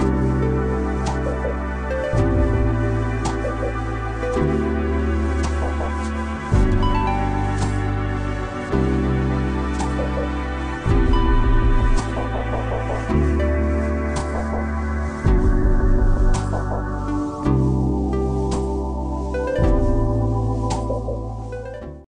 you